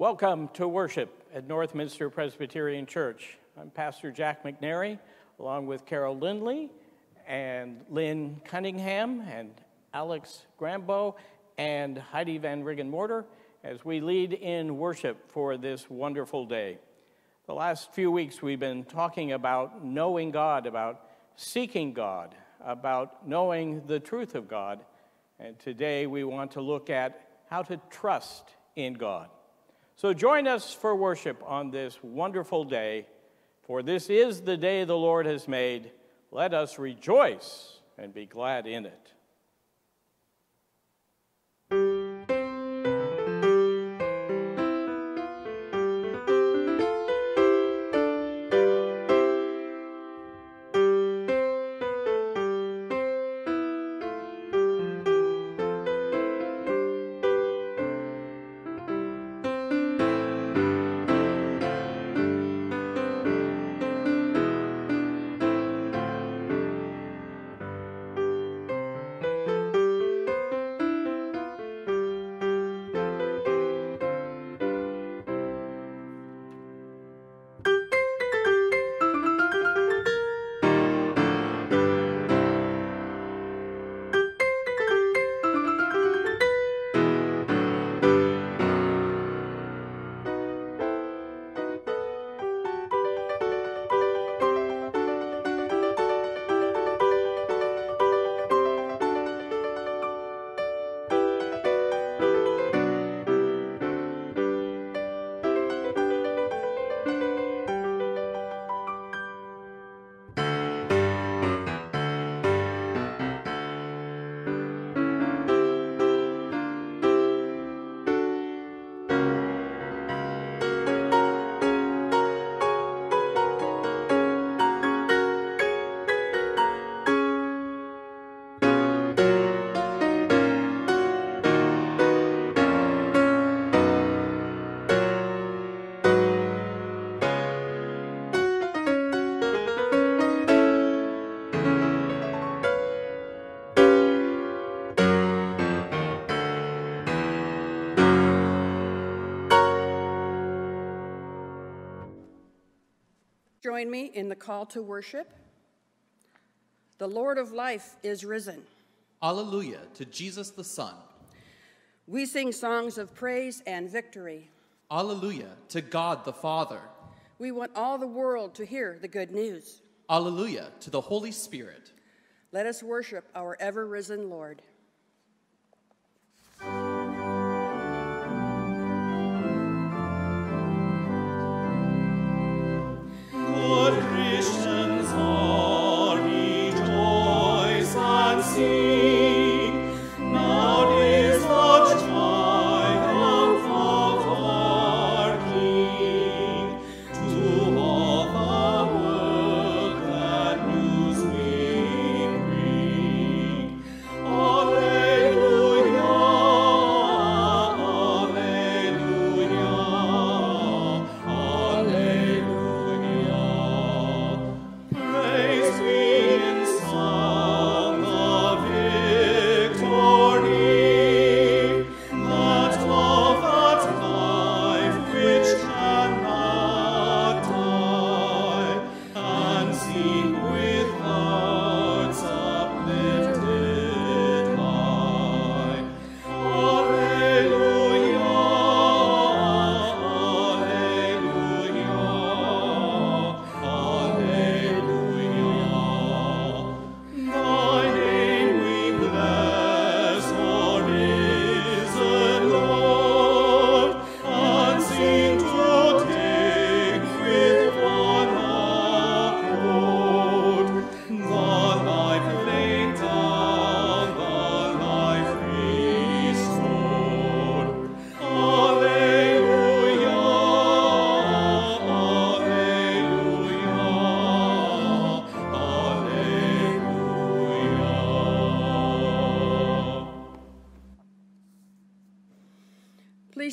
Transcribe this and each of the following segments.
Welcome to worship at Northminster Presbyterian Church. I'm Pastor Jack McNary, along with Carol Lindley and Lynn Cunningham and Alex Grambo and Heidi Van Riggen-Morter as we lead in worship for this wonderful day. The last few weeks we've been talking about knowing God, about seeking God, about knowing the truth of God. And today we want to look at how to trust in God. So join us for worship on this wonderful day, for this is the day the Lord has made. Let us rejoice and be glad in it. Join me in the call to worship. The Lord of life is risen. Alleluia to Jesus the Son. We sing songs of praise and victory. Alleluia to God the Father. We want all the world to hear the good news. Alleluia to the Holy Spirit. Let us worship our ever risen Lord.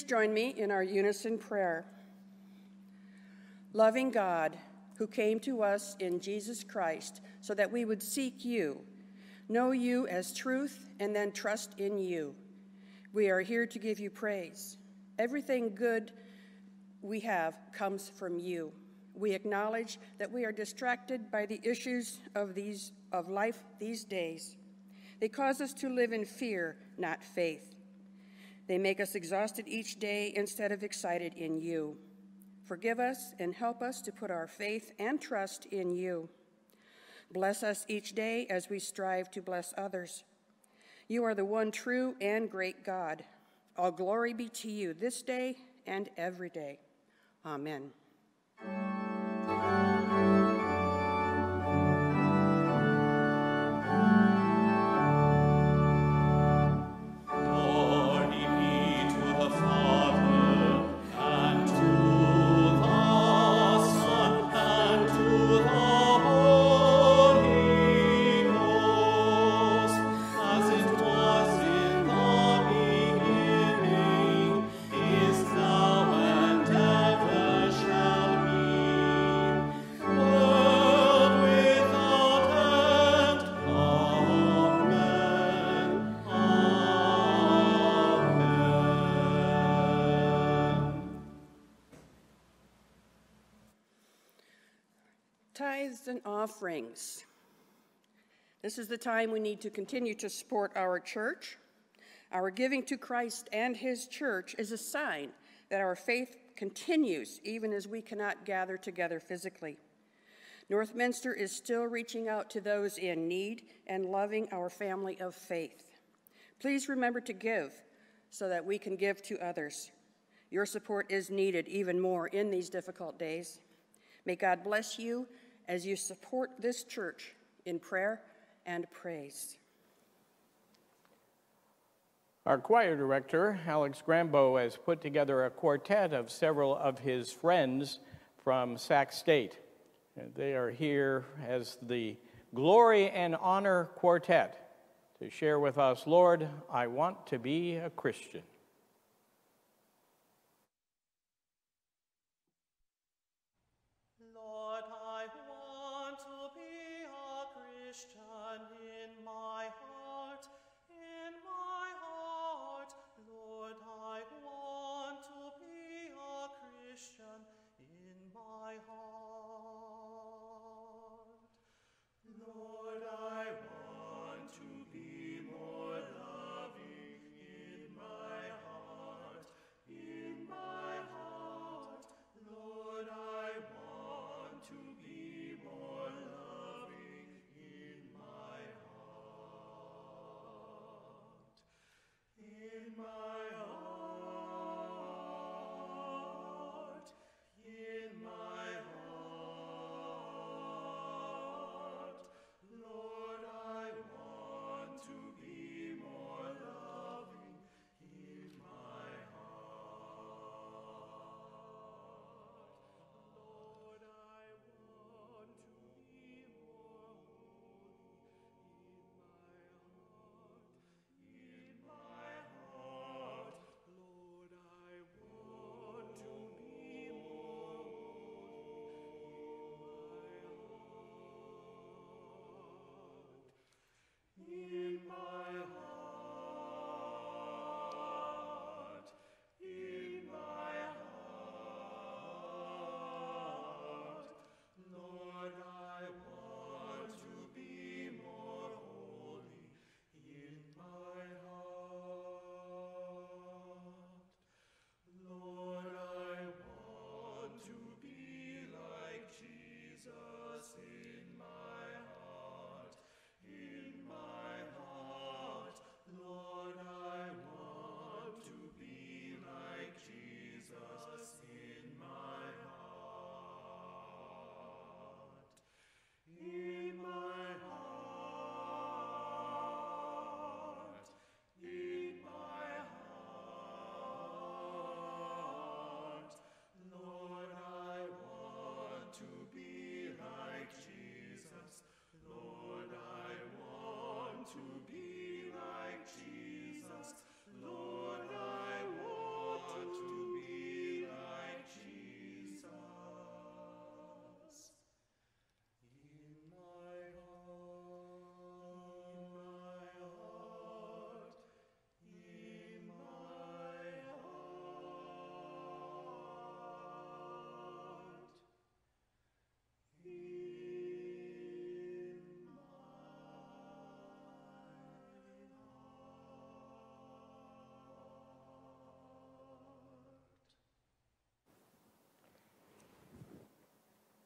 Join me in our unison prayer. Loving God, who came to us in Jesus Christ so that we would seek you, know you as truth, and then trust in you. We are here to give you praise. Everything good we have comes from you. We acknowledge that we are distracted by the issues of, these, of life these days. They cause us to live in fear, not faith. They make us exhausted each day instead of excited in you. Forgive us and help us to put our faith and trust in you. Bless us each day as we strive to bless others. You are the one true and great God. All glory be to you this day and every day. Amen. And offerings. This is the time we need to continue to support our church. Our giving to Christ and his church is a sign that our faith continues even as we cannot gather together physically. Northminster is still reaching out to those in need and loving our family of faith. Please remember to give so that we can give to others. Your support is needed even more in these difficult days. May God bless you as you support this church in prayer and praise. Our choir director, Alex Grambo, has put together a quartet of several of his friends from Sac State. They are here as the Glory and Honor Quartet to share with us, Lord, I want to be a Christian.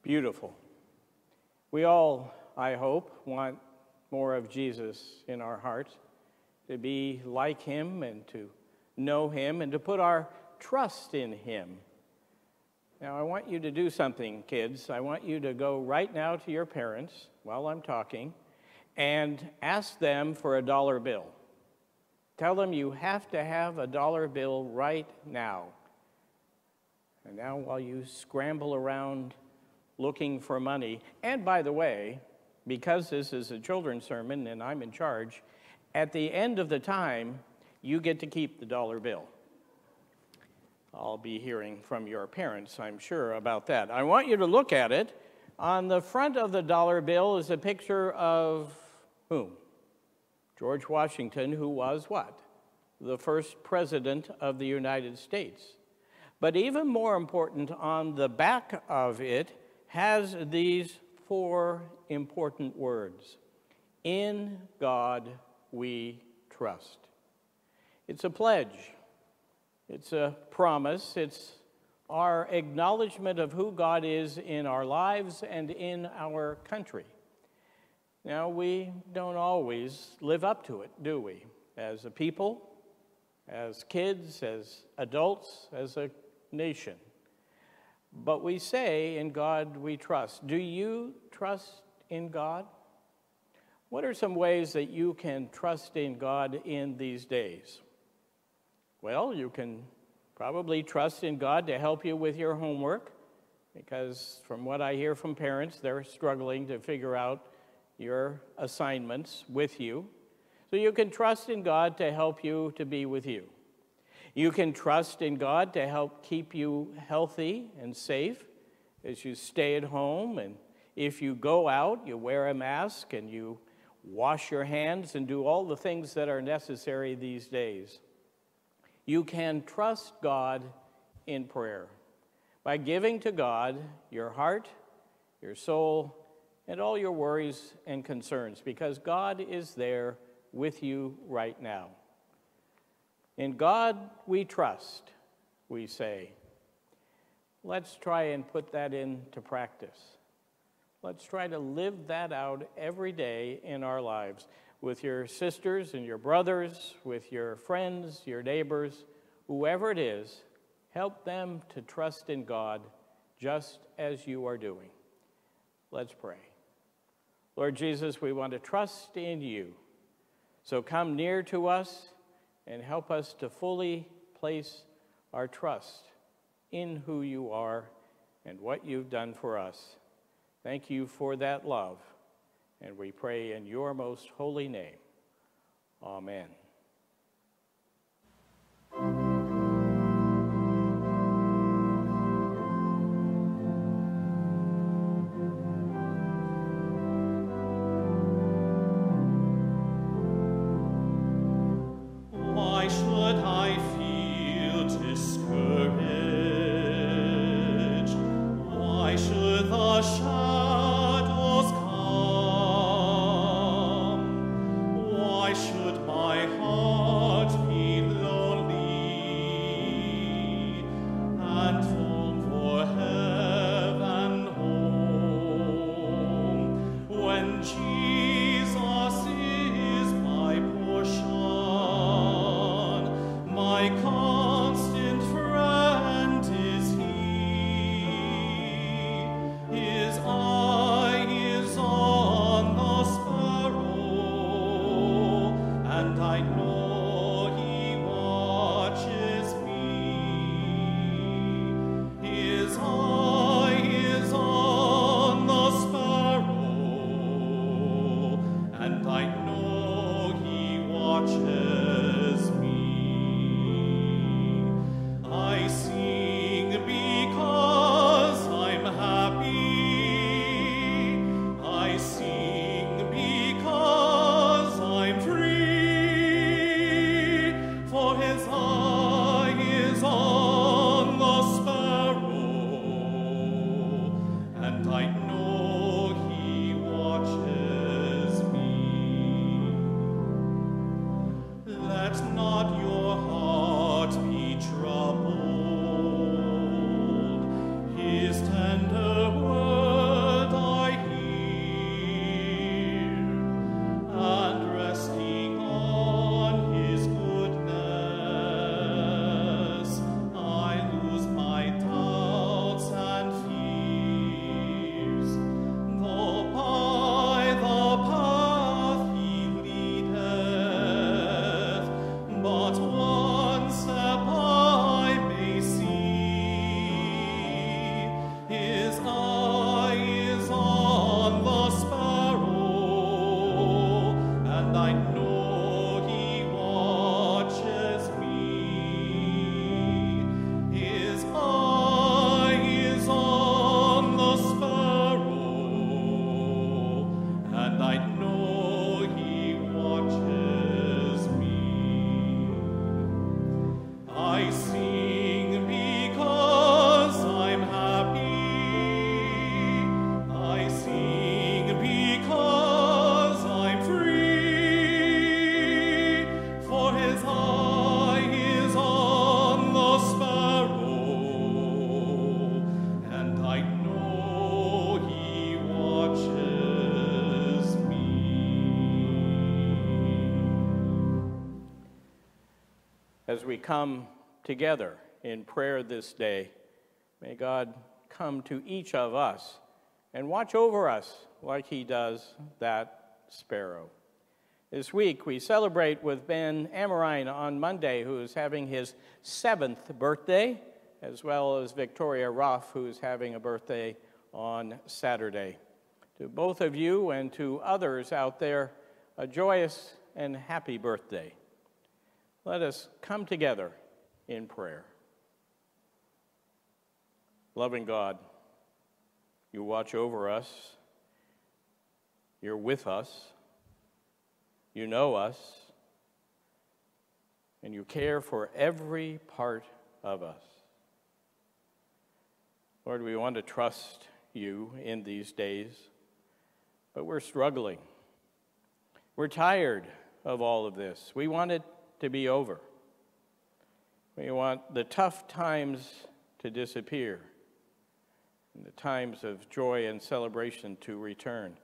Beautiful. We all, I hope, want more of Jesus in our hearts, to be like him and to know him and to put our trust in him. Now, I want you to do something, kids. I want you to go right now to your parents while I'm talking and ask them for a dollar bill. Tell them you have to have a dollar bill right now. And now, while you scramble around looking for money, and by the way, because this is a children's sermon and I'm in charge, at the end of the time, you get to keep the dollar bill. I'll be hearing from your parents, I'm sure, about that. I want you to look at it. On the front of the dollar bill is a picture of whom? George Washington, who was what? The first president of the United States. But even more important, on the back of it has these four important words In God we trust. It's a pledge, it's a promise, it's our acknowledgement of who God is in our lives and in our country. Now, we don't always live up to it, do we? As a people, as kids, as adults, as a nation. But we say, in God we trust. Do you trust in God? What are some ways that you can trust in God in these days? Well, you can probably trust in God to help you with your homework, because from what I hear from parents, they're struggling to figure out your assignments with you. So you can trust in God to help you to be with you. You can trust in God to help keep you healthy and safe as you stay at home. And if you go out, you wear a mask and you wash your hands and do all the things that are necessary these days. You can trust God in prayer by giving to God your heart, your soul, and all your worries and concerns because God is there with you right now. In God we trust, we say. Let's try and put that into practice. Let's try to live that out every day in our lives with your sisters and your brothers, with your friends, your neighbors, whoever it is. Help them to trust in God just as you are doing. Let's pray. Lord Jesus, we want to trust in you. So come near to us and help us to fully place our trust in who you are and what you've done for us. Thank you for that love, and we pray in your most holy name. Amen. Come together in prayer this day. May God come to each of us and watch over us like he does that sparrow. This week, we celebrate with Ben Amorine on Monday, who is having his seventh birthday, as well as Victoria Ruff, who is having a birthday on Saturday. To both of you and to others out there, a joyous and happy birthday. Let us come together in prayer. Loving God, you watch over us, you're with us, you know us, and you care for every part of us. Lord, we want to trust you in these days, but we're struggling. We're tired of all of this. We want it to be over. We want the tough times to disappear and the times of joy and celebration to return.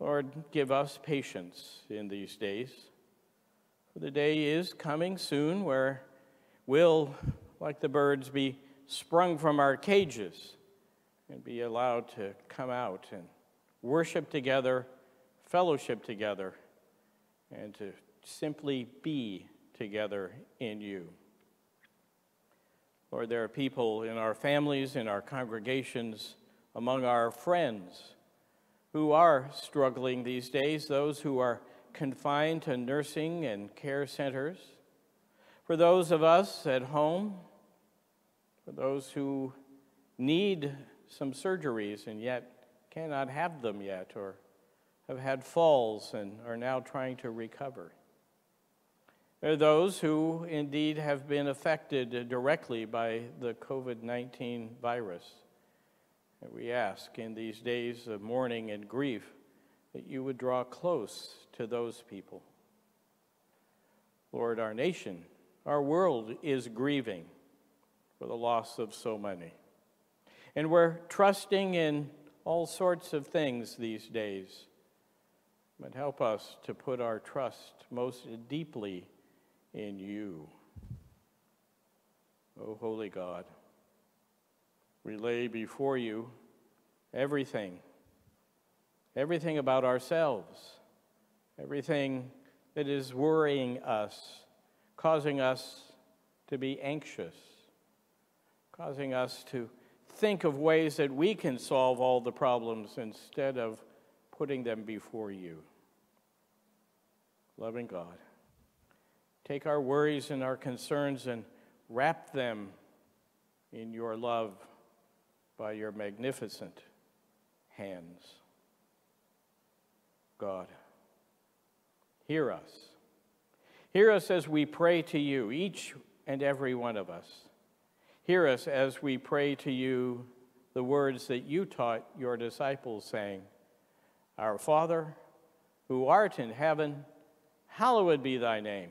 Lord, give us patience in these days. For the day is coming soon where we'll, like the birds, be sprung from our cages and be allowed to come out and worship together, fellowship together, and to simply be together in you. Lord, there are people in our families, in our congregations, among our friends who are struggling these days, those who are confined to nursing and care centers. For those of us at home, for those who need some surgeries and yet cannot have them yet, or have had falls and are now trying to recover. There are those who indeed have been affected directly by the COVID 19 virus. And we ask in these days of mourning and grief that you would draw close to those people. Lord, our nation, our world is grieving for the loss of so many. And we're trusting in all sorts of things these days. But help us to put our trust most deeply in you. O oh, holy God, we lay before you everything, everything about ourselves, everything that is worrying us, causing us to be anxious, causing us to think of ways that we can solve all the problems instead of putting them before you. Loving God. Take our worries and our concerns and wrap them in your love by your magnificent hands. God, hear us. Hear us as we pray to you, each and every one of us. Hear us as we pray to you the words that you taught your disciples, saying, Our Father, who art in heaven, hallowed be thy name.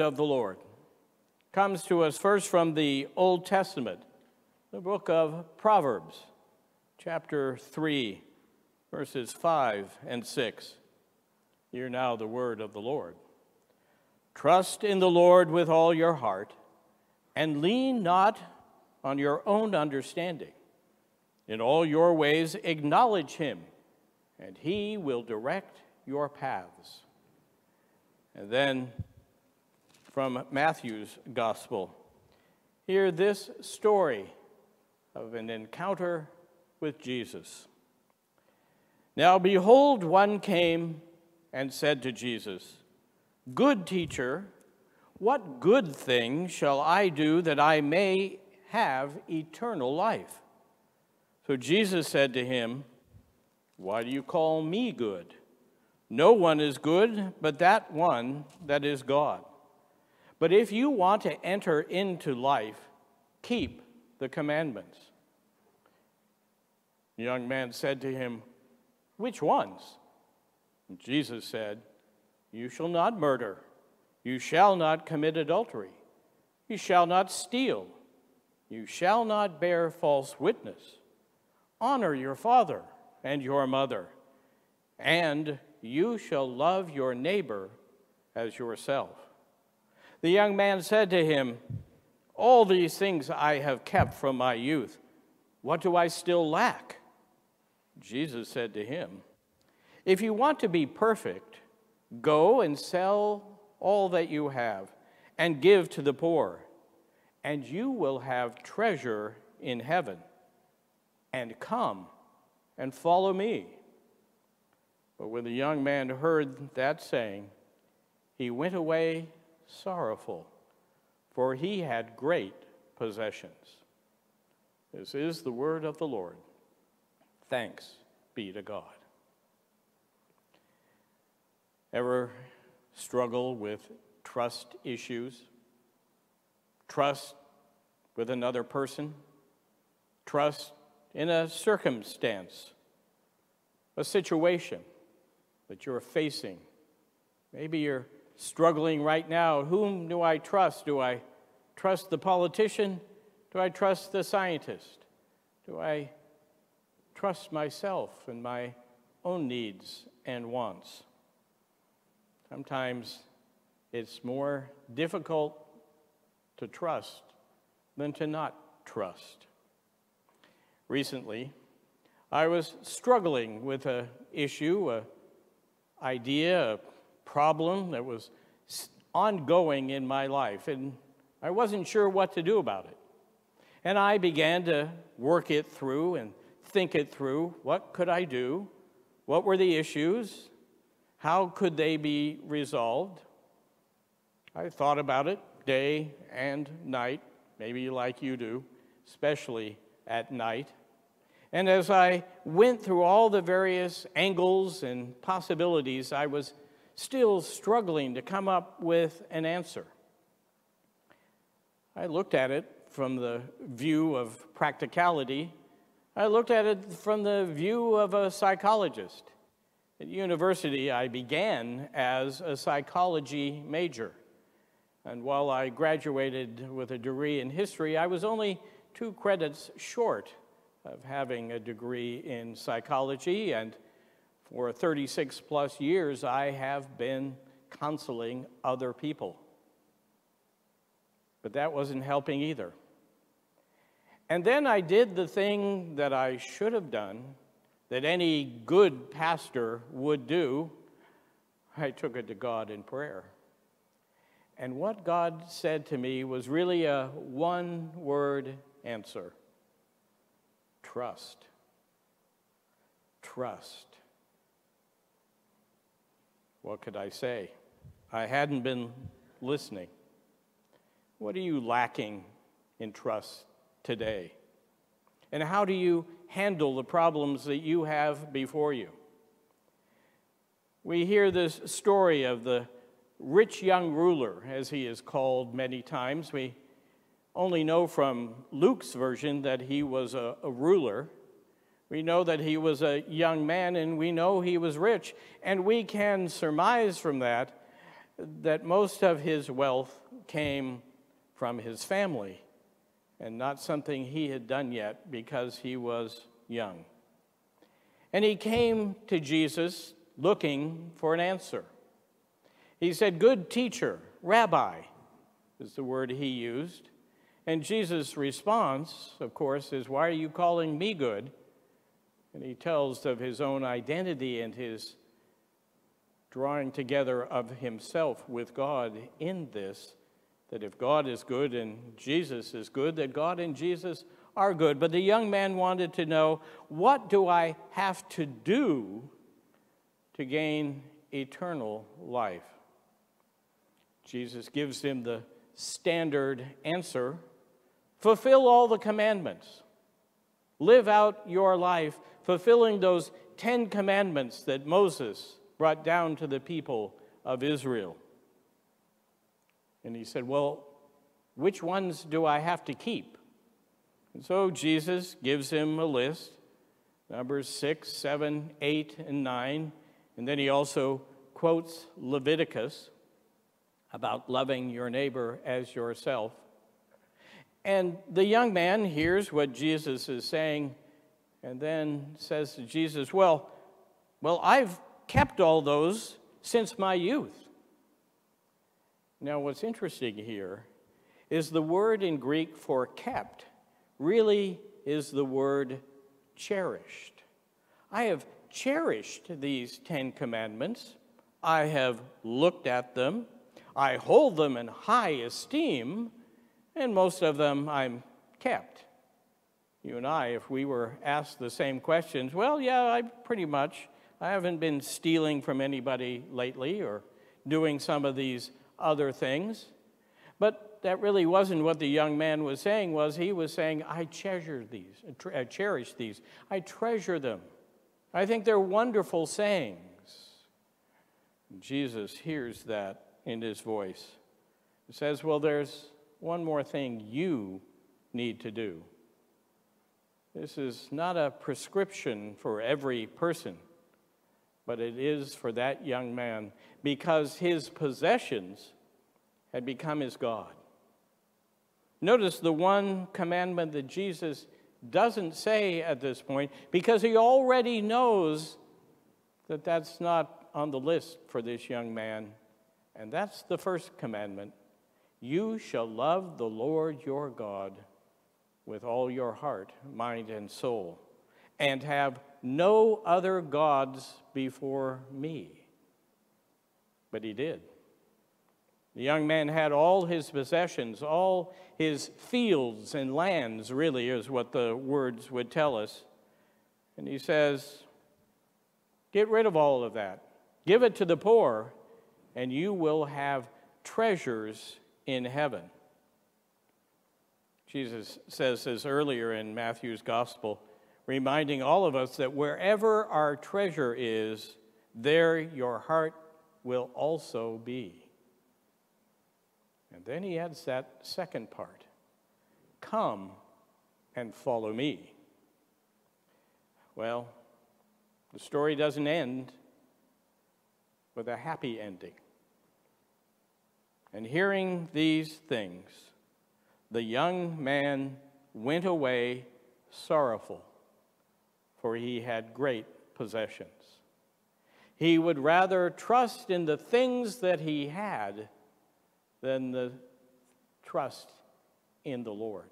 Word of the Lord comes to us first from the Old Testament, the book of Proverbs, chapter 3, verses 5 and 6. Hear now the word of the Lord. Trust in the Lord with all your heart, and lean not on your own understanding. In all your ways, acknowledge him, and he will direct your paths. And then from Matthew's gospel, hear this story of an encounter with Jesus. Now, behold, one came and said to Jesus, Good teacher, what good thing shall I do that I may have eternal life? So Jesus said to him, Why do you call me good? No one is good but that one that is God. But if you want to enter into life, keep the commandments. The young man said to him, Which ones? And Jesus said, You shall not murder. You shall not commit adultery. You shall not steal. You shall not bear false witness. Honor your father and your mother. And you shall love your neighbor as yourself. The young man said to him, All these things I have kept from my youth. What do I still lack? Jesus said to him, If you want to be perfect, go and sell all that you have and give to the poor, and you will have treasure in heaven. And come and follow me. But when the young man heard that saying, he went away sorrowful, for he had great possessions. This is the word of the Lord. Thanks be to God. Ever struggle with trust issues? Trust with another person? Trust in a circumstance, a situation that you're facing. Maybe you're struggling right now. Whom do I trust? Do I trust the politician? Do I trust the scientist? Do I trust myself and my own needs and wants? Sometimes it's more difficult to trust than to not trust. Recently, I was struggling with an issue, a idea, a problem that was ongoing in my life, and I wasn't sure what to do about it. And I began to work it through and think it through. What could I do? What were the issues? How could they be resolved? I thought about it day and night, maybe like you do, especially at night. And as I went through all the various angles and possibilities, I was still struggling to come up with an answer. I looked at it from the view of practicality. I looked at it from the view of a psychologist. At university, I began as a psychology major. And while I graduated with a degree in history, I was only two credits short of having a degree in psychology, and for 36 plus years, I have been counseling other people. But that wasn't helping either. And then I did the thing that I should have done, that any good pastor would do. I took it to God in prayer. And what God said to me was really a one word answer Trust. Trust. What could I say? I hadn't been listening. What are you lacking in trust today? And how do you handle the problems that you have before you? We hear this story of the rich young ruler, as he is called many times. We only know from Luke's version that he was a, a, ruler. We know that he was a young man, and we know he was rich. And we can surmise from that that most of his wealth came from his family and not something he had done yet because he was young. And he came to Jesus looking for an answer. He said, Good teacher, rabbi, is the word he used. And Jesus' response, of course, is, Why are you calling me good? And he tells of his own identity and his drawing together of himself with God in this, that if God is good and Jesus is good, that God and Jesus are good. But the young man wanted to know, What do I have to do to gain eternal life? Jesus gives him the standard answer fulfill all the commandments. Live out your life fulfilling those Ten Commandments that Moses brought down to the people of Israel. And he said, Well, which ones do I have to keep? And so Jesus gives him a list numbers 6, 7, 8, and 9. And then he also quotes Leviticus about loving your neighbor as yourself. And the young man hears what Jesus is saying and then says to Jesus, Well, well, I've kept all those since my youth. Now, what's interesting here is the word in Greek for kept really is the word cherished. I have cherished these Ten Commandments. I have looked at them. I hold them in high esteem and most of them I'm kept. You and I, if we were asked the same questions, well, yeah, I pretty much, I haven't been stealing from anybody lately or doing some of these other things. But that really wasn't what the young man was saying was he was saying i treasure these uh, i uh, cherish these. I treasure them. I think they're wonderful sayings. Jesus hears that in his voice. He says well there's one more thing you need to do. This is not a prescription for every person, but it is for that young man because his possessions had become his God. Notice the one commandment that Jesus doesn't say at this point because he already knows that that's not on the list for this young man. And that's the first commandment you shall love the Lord your God with all your heart, mind, and soul, and have no other gods before me. But he did. The young man had all his possessions, all his fields and lands, really, is what the words would tell us. And he says, Get rid of all of that, give it to the poor, and you will have treasures in heaven. Jesus says this earlier in Matthew's gospel, reminding all of us that wherever our treasure is, there your heart will also be. And then he adds that second part Come and follow me. Well, the story doesn't end with a happy ending. And hearing these things, the young man went away sorrowful, for he had great possessions. He would rather trust in the things that he had than the trust in the Lord.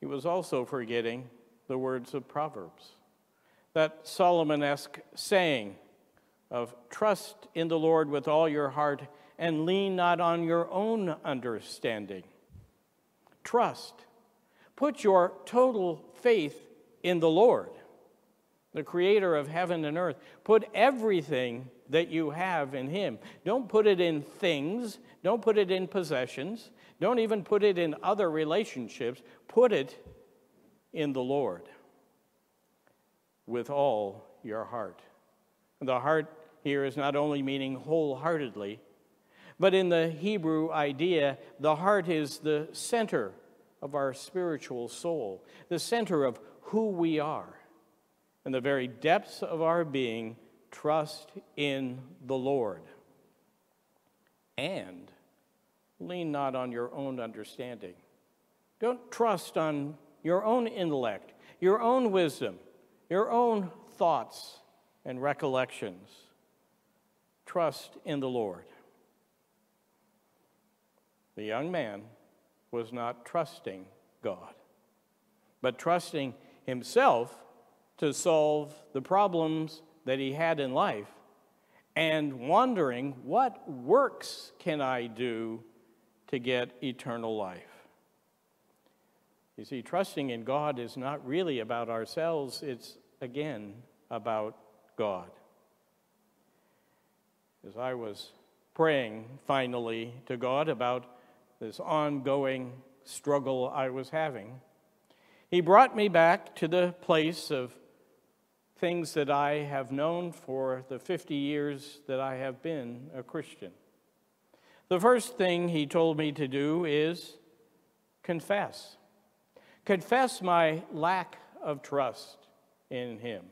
He was also forgetting the words of Proverbs, that Solomon esque saying, of trust in the Lord with all your heart and lean not on your own understanding. Trust. Put your total faith in the Lord, the creator of heaven and earth. Put everything that you have in Him. Don't put it in things, don't put it in possessions, don't even put it in other relationships. Put it in the Lord with all your heart. The heart here is not only meaning wholeheartedly, but in the Hebrew idea, the heart is the center of our spiritual soul, the center of who we are. In the very depths of our being, trust in the Lord. and lean not on your own understanding. Don't trust on your own intellect, your own wisdom, your own thoughts and recollections. Trust in the Lord. The young man was not trusting God, but trusting himself to solve the problems that he had in life and wondering what works can I do to get eternal life. You see, trusting in God is not really about ourselves, it's again about God. As I was praying finally to God about this ongoing struggle I was having, He brought me back to the place of things that I have known for the 50 years that I have been a Christian. The first thing he told me to do is confess. Confess my lack of trust in him.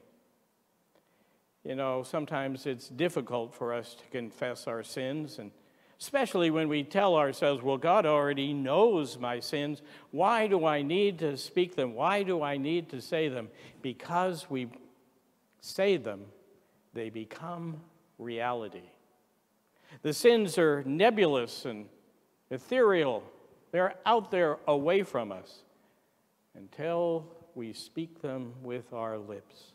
You know, sometimes it's difficult for us to confess our sins, and especially when we tell ourselves, well, God already knows my sins. Why do I need to speak them? Why do I need to say them? Because we say them, they become reality. The sins are nebulous and ethereal, they're out there away from us until we speak them with our lips,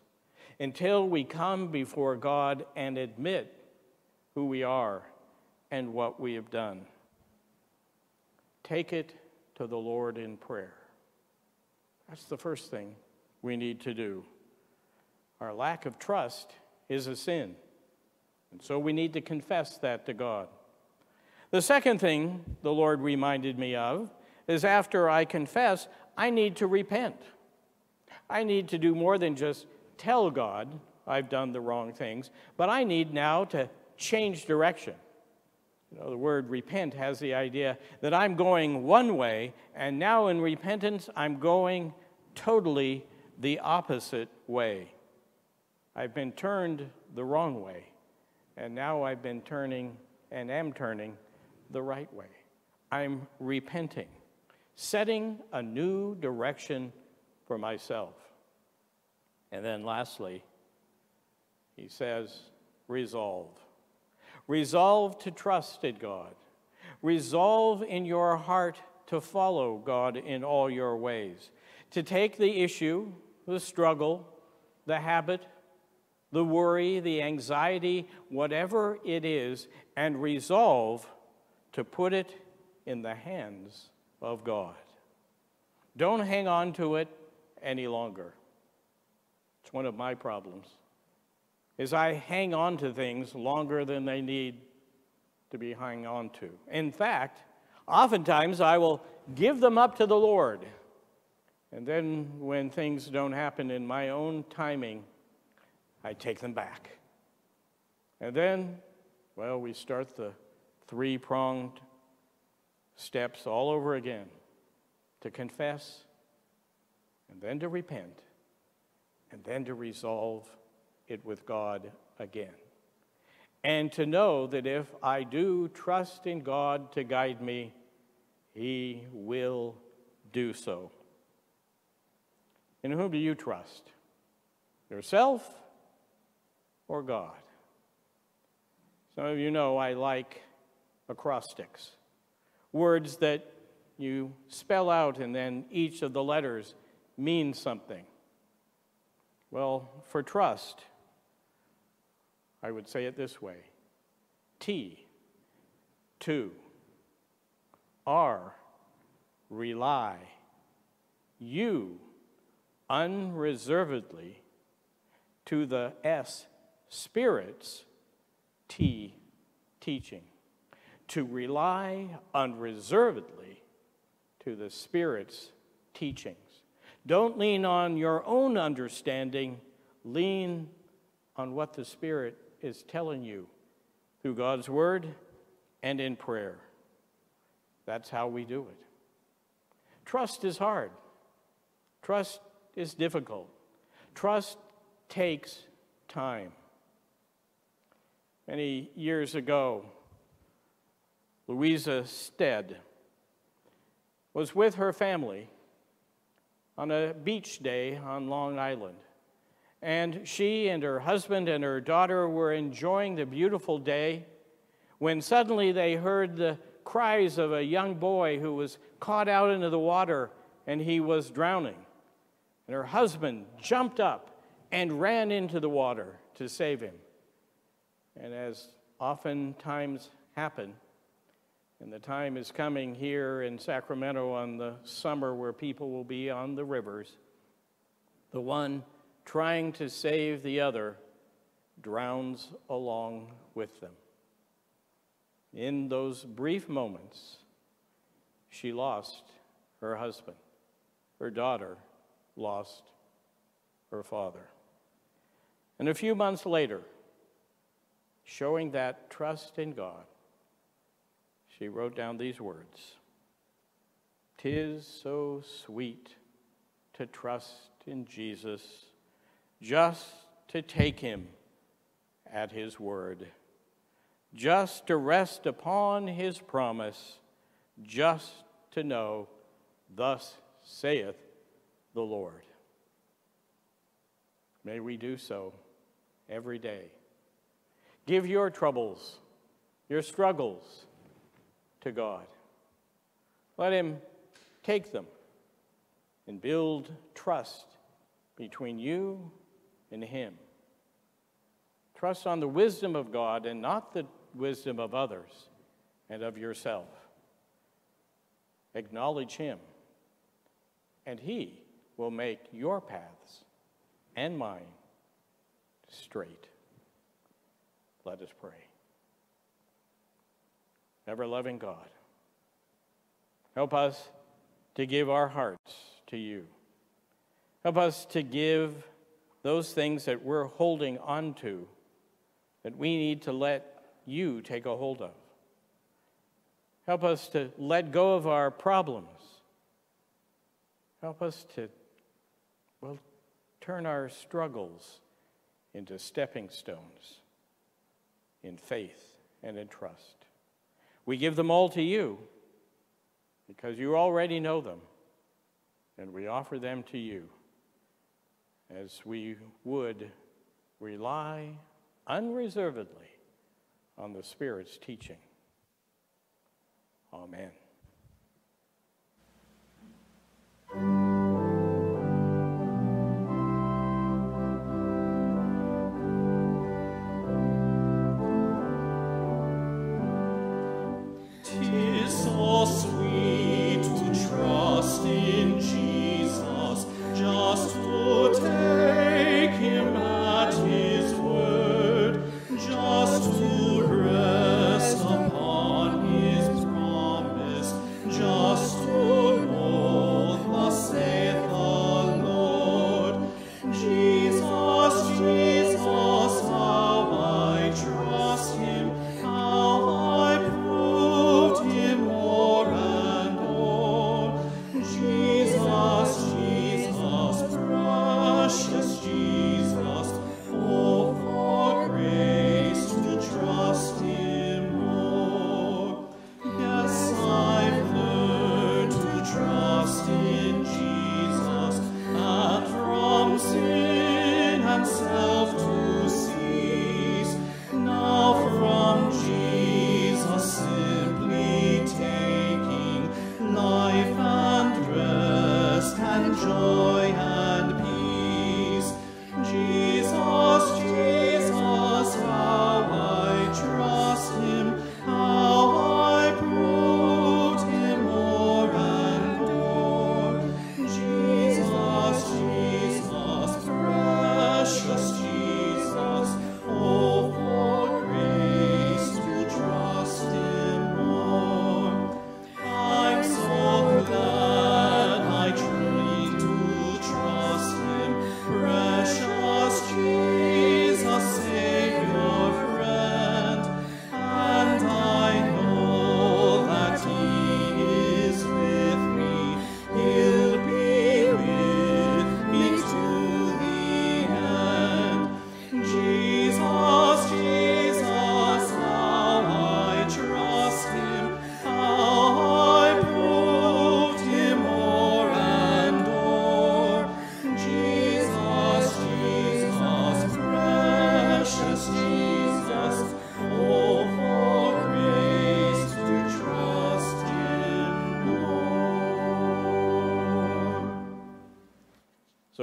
until we come before God and admit who we are and what we have done. Take it to the Lord in prayer. That's the first thing we need to do. Our lack of trust is a sin. And so we need to confess that to God. The second thing the Lord reminded me of is after I confess, I need to repent. I need to do more than just tell God I've done the wrong things, but I need now to change direction. You know, the word repent has the idea that I'm going one way, and now in repentance, I'm going totally the opposite way. I've been turned the wrong way, and now I've been turning and am turning the right way. I'm repenting, setting a new direction for myself. And then lastly, he says, resolve. Resolve to trust in God. Resolve in your heart to follow God in all your ways, to take the issue, the struggle, the habit, the worry, the anxiety, whatever it is, and resolve to put it in the hands of God. Don't hang on to it any longer. It's one of my problems. Is I hang on to things longer than they need to be hung on to. In fact, oftentimes I will give them up to the Lord. And then when things don't happen in my own timing, I take them back. And then, well, we start the three pronged steps all over again to confess, and then to repent, and then to resolve it with God again. And to know that if I do trust in God to guide me, He will do so. In whom do you trust? Yourself or God. Some of you know I like acrostics, words that you spell out and then each of the letters means something. Well, for trust, I would say it this way. T, to, R, rely, U, unreservedly, to the S, Spirit's T teaching, to rely unreservedly to the Spirit's teachings. Don't lean on your own understanding, lean on what the Spirit is telling you through God's Word and in prayer. That's how we do it. Trust is hard, trust is difficult, trust takes time. Many years ago, Louisa Stead, was with her family on a beach day on Long Island. And she and her husband and her daughter were enjoying the beautiful day when suddenly they heard the cries of a young boy who was caught out into the water and he was drowning. And her husband jumped up and ran into the water to save him. And as oftentimes happen, and the time is coming here in Sacramento on the summer where people will be on the rivers. The one trying to save the other drowns along with them. In those brief moments, she lost her husband. Her daughter lost her father. And a few months later, showing that trust in God, she wrote down these words Tis so sweet to trust in Jesus, just to take him at his word, just to rest upon his promise, just to know, Thus saith the Lord. May we do so every day. Give your troubles, your struggles, to God. Let Him take them and build trust between you and Him. Trust on the wisdom of God and not the wisdom of others and of yourself. Acknowledge Him, and He will make your paths and mine straight. Let us pray ever loving God. Help us to give our hearts to you. Help us to give those things that we're holding on to that we need to let you take a hold of. Help us to let go of our problems. Help us to, well, turn our struggles into stepping stones in faith and in trust. We give them all to you because you already know them, and we offer them to you as we would rely unreservedly on the Spirit's teaching. Amen.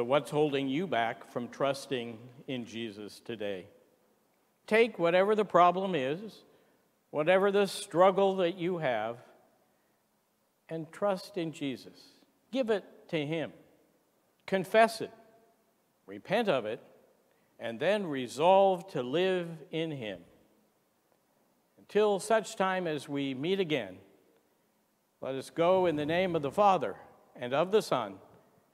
What's holding you back from trusting in Jesus today? Take whatever the problem is, whatever the struggle that you have, and trust in Jesus. Give it to Him. Confess it, repent of it, and then resolve to live in Him. Until such time as we meet again, let us go in the name of the Father, and of the Son,